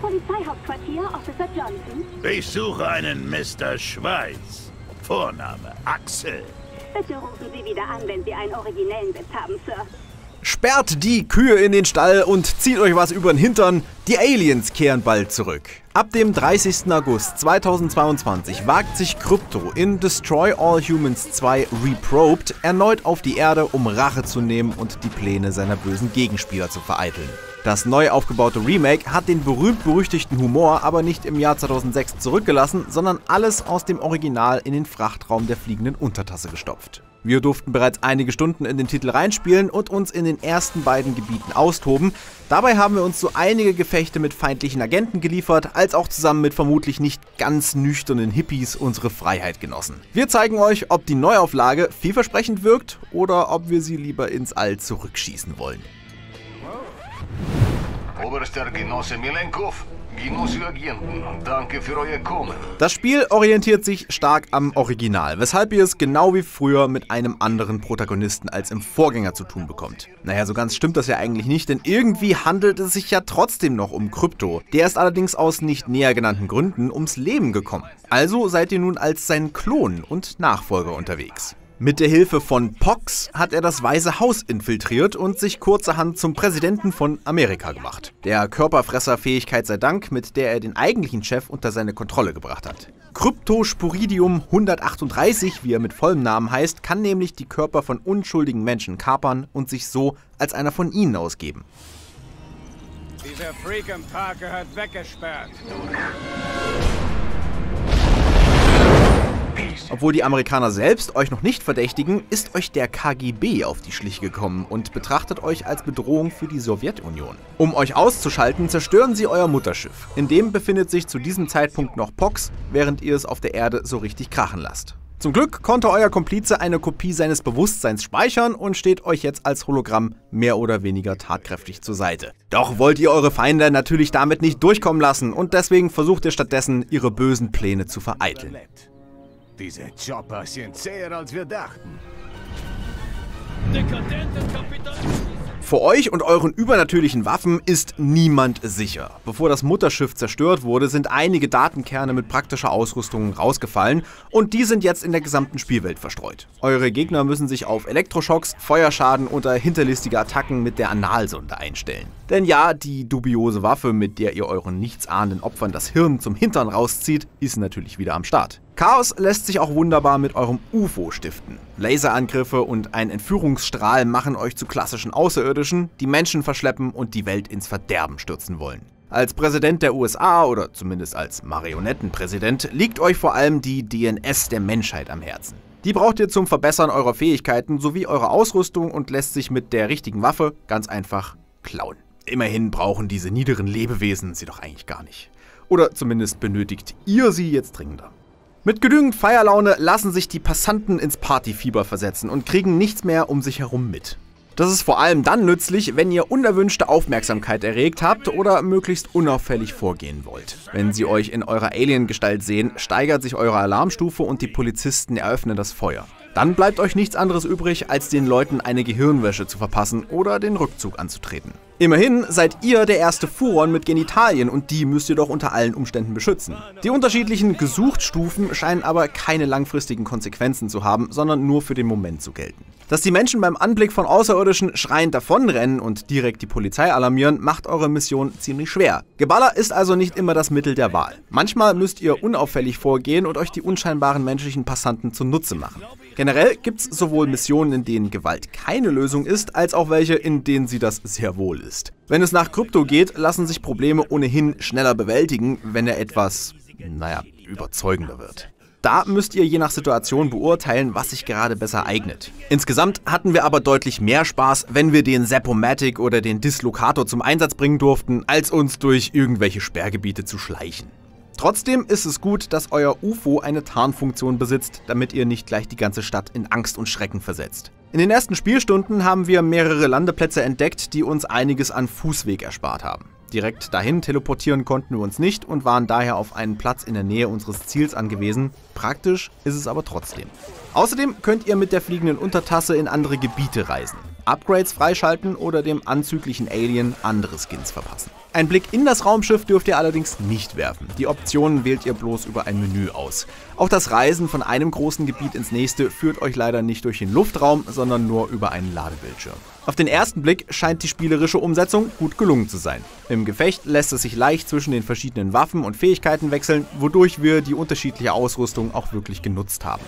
Polizeihauptquartier, Officer Johnson. Ich suche einen Mr. Schweiz. Vorname Axel. Bitte rufen Sie wieder an, wenn Sie einen originellen Witz haben, Sir. Sperrt die Kühe in den Stall und zieht euch was über den Hintern. Die Aliens kehren bald zurück. Ab dem 30. August 2022 wagt sich Krypto in Destroy All Humans 2 Reprobed erneut auf die Erde, um Rache zu nehmen und die Pläne seiner bösen Gegenspieler zu vereiteln. Das neu aufgebaute Remake hat den berühmt-berüchtigten Humor aber nicht im Jahr 2006 zurückgelassen, sondern alles aus dem Original in den Frachtraum der fliegenden Untertasse gestopft. Wir durften bereits einige Stunden in den Titel reinspielen und uns in den ersten beiden Gebieten austoben. Dabei haben wir uns so einige Gefechte mit feindlichen Agenten geliefert, als auch zusammen mit vermutlich nicht ganz nüchternen Hippies unsere Freiheit genossen. Wir zeigen euch, ob die Neuauflage vielversprechend wirkt oder ob wir sie lieber ins All zurückschießen wollen. Oberster Genosse Milenkov, Genosse Agenten, danke für euer Kommen. Das Spiel orientiert sich stark am Original, weshalb ihr es genau wie früher mit einem anderen Protagonisten als im Vorgänger zu tun bekommt. Naja, so ganz stimmt das ja eigentlich nicht, denn irgendwie handelt es sich ja trotzdem noch um Krypto. Der ist allerdings aus nicht näher genannten Gründen ums Leben gekommen. Also seid ihr nun als sein Klon und Nachfolger unterwegs. Mit der Hilfe von Pox hat er das Weiße Haus infiltriert und sich kurzerhand zum Präsidenten von Amerika gemacht. Der Körperfresserfähigkeit sei Dank, mit der er den eigentlichen Chef unter seine Kontrolle gebracht hat. Cryptosporidium 138, wie er mit vollem Namen heißt, kann nämlich die Körper von unschuldigen Menschen kapern und sich so als einer von ihnen ausgeben. Dieser Freak im Park gehört weggesperrt. Obwohl die Amerikaner selbst euch noch nicht verdächtigen, ist euch der KGB auf die Schliche gekommen und betrachtet euch als Bedrohung für die Sowjetunion. Um euch auszuschalten, zerstören sie euer Mutterschiff. In dem befindet sich zu diesem Zeitpunkt noch Pox, während ihr es auf der Erde so richtig krachen lasst. Zum Glück konnte euer Komplize eine Kopie seines Bewusstseins speichern und steht euch jetzt als Hologramm mehr oder weniger tatkräftig zur Seite. Doch wollt ihr eure Feinde natürlich damit nicht durchkommen lassen und deswegen versucht ihr stattdessen, ihre bösen Pläne zu vereiteln. Diese Chopper sind zäher als wir dachten. Vor euch und euren übernatürlichen Waffen ist niemand sicher. Bevor das Mutterschiff zerstört wurde, sind einige Datenkerne mit praktischer Ausrüstung rausgefallen und die sind jetzt in der gesamten Spielwelt verstreut. Eure Gegner müssen sich auf Elektroschocks, Feuerschaden oder hinterlistige Attacken mit der Analsonde einstellen. Denn ja, die dubiose Waffe, mit der ihr euren nichtsahnenden Opfern das Hirn zum Hintern rauszieht, ist natürlich wieder am Start. Chaos lässt sich auch wunderbar mit eurem UFO stiften. Laserangriffe und ein Entführungsstrahl machen euch zu klassischen Außerirdischen, die Menschen verschleppen und die Welt ins Verderben stürzen wollen. Als Präsident der USA oder zumindest als Marionettenpräsident liegt euch vor allem die DNS der Menschheit am Herzen. Die braucht ihr zum Verbessern eurer Fähigkeiten sowie eurer Ausrüstung und lässt sich mit der richtigen Waffe ganz einfach klauen. Immerhin brauchen diese niederen Lebewesen sie doch eigentlich gar nicht. Oder zumindest benötigt ihr sie jetzt dringender. Mit genügend Feierlaune lassen sich die Passanten ins Partyfieber versetzen und kriegen nichts mehr um sich herum mit. Das ist vor allem dann nützlich, wenn ihr unerwünschte Aufmerksamkeit erregt habt oder möglichst unauffällig vorgehen wollt. Wenn sie euch in eurer Alien-Gestalt sehen, steigert sich eure Alarmstufe und die Polizisten eröffnen das Feuer. Dann bleibt euch nichts anderes übrig, als den Leuten eine Gehirnwäsche zu verpassen oder den Rückzug anzutreten. Immerhin seid ihr der erste Furon mit Genitalien und die müsst ihr doch unter allen Umständen beschützen. Die unterschiedlichen Gesuchtstufen scheinen aber keine langfristigen Konsequenzen zu haben, sondern nur für den Moment zu gelten. Dass die Menschen beim Anblick von Außerirdischen schreiend davonrennen und direkt die Polizei alarmieren, macht eure Mission ziemlich schwer. Geballer ist also nicht immer das Mittel der Wahl. Manchmal müsst ihr unauffällig vorgehen und euch die unscheinbaren menschlichen Passanten zunutze machen. Generell gibt es sowohl Missionen, in denen Gewalt keine Lösung ist, als auch welche, in denen sie das sehr wohl ist. Wenn es nach Krypto geht, lassen sich Probleme ohnehin schneller bewältigen, wenn er etwas, naja, überzeugender wird. Da müsst ihr je nach Situation beurteilen, was sich gerade besser eignet. Insgesamt hatten wir aber deutlich mehr Spaß, wenn wir den Zappomatic oder den Dislokator zum Einsatz bringen durften, als uns durch irgendwelche Sperrgebiete zu schleichen. Trotzdem ist es gut, dass euer UFO eine Tarnfunktion besitzt, damit ihr nicht gleich die ganze Stadt in Angst und Schrecken versetzt. In den ersten Spielstunden haben wir mehrere Landeplätze entdeckt, die uns einiges an Fußweg erspart haben. Direkt dahin teleportieren konnten wir uns nicht und waren daher auf einen Platz in der Nähe unseres Ziels angewiesen. Praktisch ist es aber trotzdem. Außerdem könnt ihr mit der fliegenden Untertasse in andere Gebiete reisen, Upgrades freischalten oder dem anzüglichen Alien andere Skins verpassen. Ein Blick in das Raumschiff dürft ihr allerdings nicht werfen. Die Optionen wählt ihr bloß über ein Menü aus. Auch das Reisen von einem großen Gebiet ins nächste führt euch leider nicht durch den Luftraum, sondern nur über einen Ladebildschirm. Auf den ersten Blick scheint die spielerische Umsetzung gut gelungen zu sein. Im Gefecht lässt es sich leicht zwischen den verschiedenen Waffen und Fähigkeiten wechseln, wodurch wir die unterschiedliche Ausrüstung auch wirklich genutzt haben.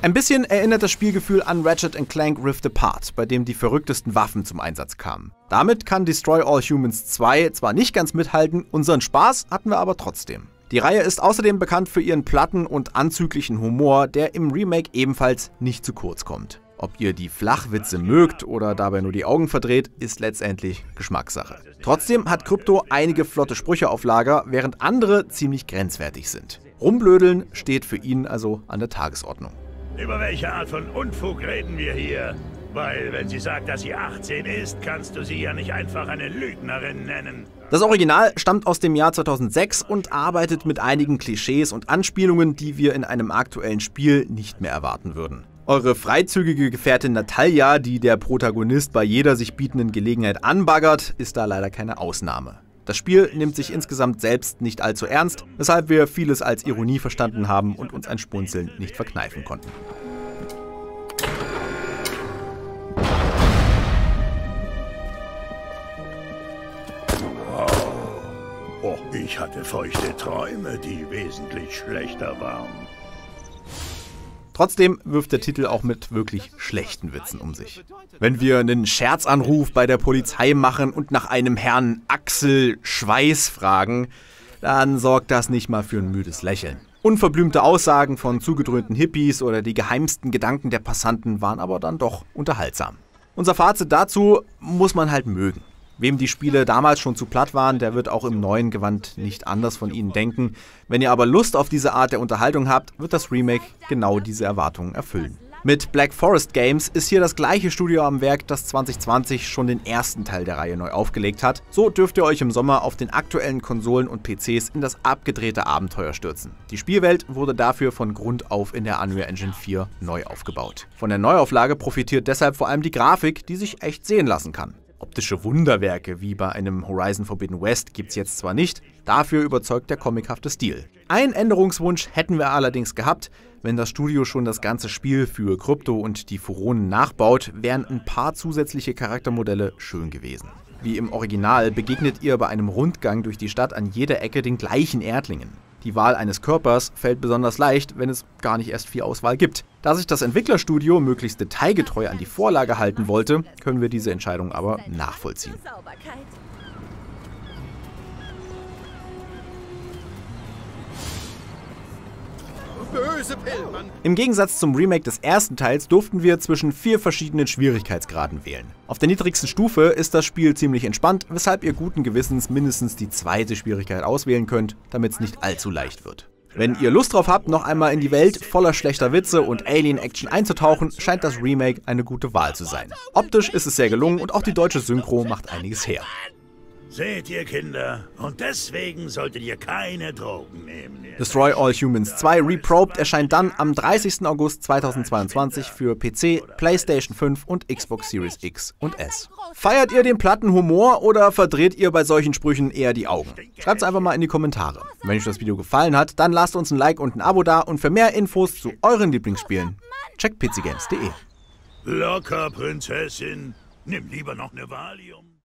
Ein bisschen erinnert das Spielgefühl an Ratchet Clank Rift Apart, bei dem die verrücktesten Waffen zum Einsatz kamen. Damit kann Destroy All Humans 2 zwar nicht ganz mithalten, unseren Spaß hatten wir aber trotzdem. Die Reihe ist außerdem bekannt für ihren platten und anzüglichen Humor, der im Remake ebenfalls nicht zu kurz kommt. Ob ihr die Flachwitze mögt oder dabei nur die Augen verdreht, ist letztendlich Geschmackssache. Trotzdem hat Krypto einige flotte Sprüche auf Lager, während andere ziemlich grenzwertig sind. Rumblödeln steht für ihn also an der Tagesordnung. Über welche Art von Unfug reden wir hier? Weil, wenn sie sagt, dass sie 18 ist, kannst du sie ja nicht einfach eine Lügnerin nennen. Das Original stammt aus dem Jahr 2006 und arbeitet mit einigen Klischees und Anspielungen, die wir in einem aktuellen Spiel nicht mehr erwarten würden. Eure freizügige Gefährtin Natalia, die der Protagonist bei jeder sich bietenden Gelegenheit anbaggert, ist da leider keine Ausnahme. Das Spiel nimmt sich insgesamt selbst nicht allzu ernst, weshalb wir vieles als Ironie verstanden haben und uns ein Spunzeln nicht verkneifen konnten. Oh, ich hatte feuchte Träume, die wesentlich schlechter waren. Trotzdem wirft der Titel auch mit wirklich schlechten Witzen um sich. Wenn wir einen Scherzanruf bei der Polizei machen und nach einem Herrn Axel Schweiß fragen, dann sorgt das nicht mal für ein müdes Lächeln. Unverblümte Aussagen von zugedröhnten Hippies oder die geheimsten Gedanken der Passanten waren aber dann doch unterhaltsam. Unser Fazit dazu muss man halt mögen. Wem die Spiele damals schon zu platt waren, der wird auch im neuen Gewand nicht anders von ihnen denken. Wenn ihr aber Lust auf diese Art der Unterhaltung habt, wird das Remake genau diese Erwartungen erfüllen. Mit Black Forest Games ist hier das gleiche Studio am Werk, das 2020 schon den ersten Teil der Reihe neu aufgelegt hat. So dürft ihr euch im Sommer auf den aktuellen Konsolen und PCs in das abgedrehte Abenteuer stürzen. Die Spielwelt wurde dafür von Grund auf in der Unreal Engine 4 neu aufgebaut. Von der Neuauflage profitiert deshalb vor allem die Grafik, die sich echt sehen lassen kann. Optische Wunderwerke wie bei einem Horizon Forbidden West gibt es jetzt zwar nicht, dafür überzeugt der comichafte Stil. Ein Änderungswunsch hätten wir allerdings gehabt, wenn das Studio schon das ganze Spiel für Krypto und die Furonen nachbaut, wären ein paar zusätzliche Charaktermodelle schön gewesen. Wie im Original begegnet ihr bei einem Rundgang durch die Stadt an jeder Ecke den gleichen Erdlingen. Die Wahl eines Körpers fällt besonders leicht, wenn es gar nicht erst viel Auswahl gibt. Da sich das Entwicklerstudio möglichst detailgetreu an die Vorlage halten wollte, können wir diese Entscheidung aber nachvollziehen. Im Gegensatz zum Remake des ersten Teils durften wir zwischen vier verschiedenen Schwierigkeitsgraden wählen. Auf der niedrigsten Stufe ist das Spiel ziemlich entspannt, weshalb ihr guten Gewissens mindestens die zweite Schwierigkeit auswählen könnt, damit es nicht allzu leicht wird. Wenn ihr Lust drauf habt, noch einmal in die Welt voller schlechter Witze und Alien-Action einzutauchen, scheint das Remake eine gute Wahl zu sein. Optisch ist es sehr gelungen und auch die deutsche Synchro macht einiges her. Seht ihr, Kinder? Und deswegen solltet ihr keine Drogen nehmen. Destroy All Humans 2 Reprobed erscheint dann am 30. August 2022 für PC, PlayStation 5 und Xbox Series X und S. Feiert ihr den platten Humor oder verdreht ihr bei solchen Sprüchen eher die Augen? Schreibt es einfach mal in die Kommentare. Wenn euch das Video gefallen hat, dann lasst uns ein Like und ein Abo da und für mehr Infos zu euren Lieblingsspielen checkt pcgames.de. Locker, Prinzessin. Nimm lieber noch eine Valium.